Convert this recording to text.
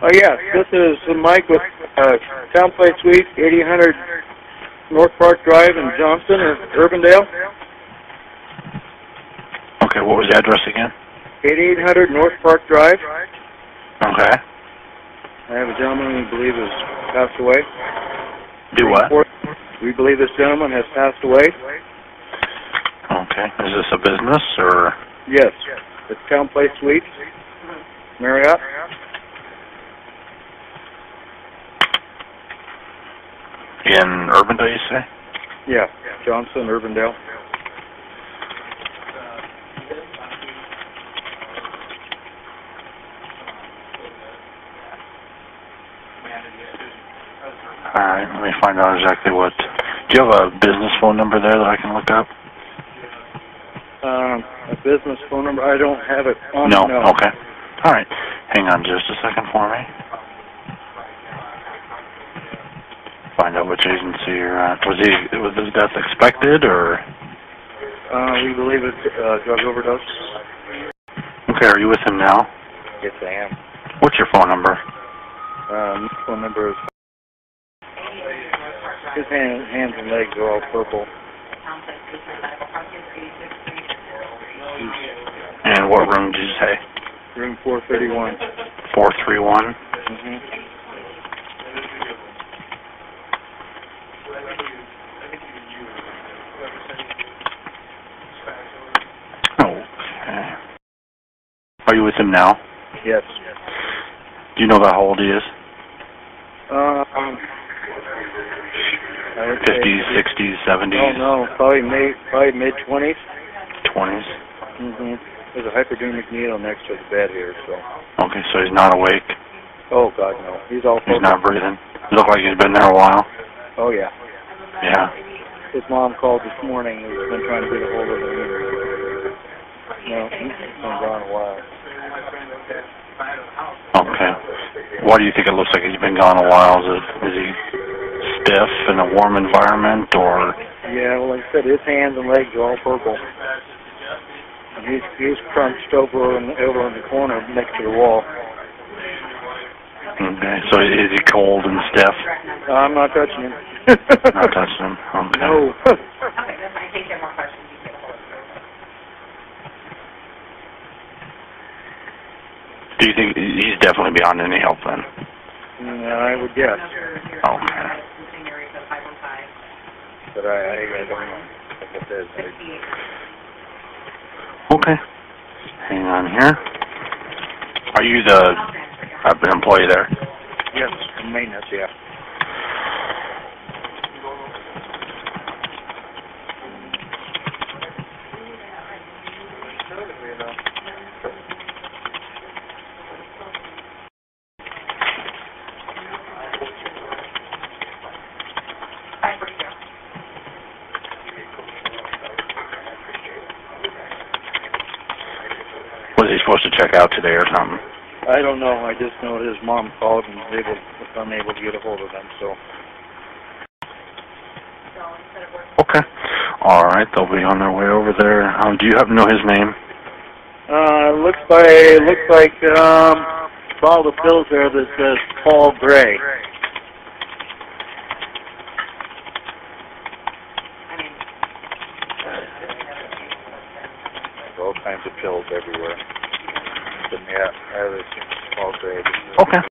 Oh, yes, this is Mike with uh, TownePlace Suite, 8800 North Park Drive in Johnston, or Urbandale. Okay, what was the address again? 8800 North Park Drive. Okay. I have a gentleman we believe has passed away. Do what? We believe this gentleman has passed away. Okay. Is this a business or? Yes, it's TownePlace Suites, Marriott. In Urbandale, you say? Yeah, Johnston, Urbandale. All right, let me find out exactly what. Do you have a business phone number there that I can look up? Um, a business phone number, I don't have it on. No. Okay. All right. Hang on just a second for me. Find out which agency you're at. Was he was his death expected or? Uh, we believe it's uh, drug overdose. Okay. Are you with him now? Yes, I am. What's your phone number? Um, phone number is. His hand, hands and legs are all purple. And what room did you say? Room 431. Four three one. Mm-hmm. Okay. Are you with him now? Yes. Do you know about how old he is? Um, I Fifties, sixties, Oh no, probably mid probably mid twenties. twenties? Mm-hmm. There's a hypodermic needle next to his bed here, so. Okay, so he's not awake. Oh God, no. He's all. He's not breathing. Look like he's been there a while. Oh yeah. Yeah. His mom called this morning. He's been trying to get a hold of him. No, he's been gone a while. Okay. Why do you think it looks like he's been gone a while? Is it is he stiff in a warm environment or Yeah, well, like I said, his hands and legs are all purple. And he's he's crunched over in, over in the corner next to the wall. okay. So is he cold and stiff? I'm not touching him. Not touching him. Okay. No. Okay, that's fine. Take care more questions. You get a hold of her. Do you think he's definitely beyond any help then? Yeah, I would guess, Okay. but I, I, don't know. Like I said, I, Okay. Hang on here. Are you the uh, employee there? yes, maintenance, yeah. Was he supposed to check out today or something? I don't know. I just know his mom called and was able, was unable to get a hold of them. So Okay. All right, they'll be on their way over there. Um, do you happen to know his name? uh, looks like looks like um, all the pills there that says Paul Gray. All kinds of pills everywhere. But yeah, I have was Paul Gray. Okay.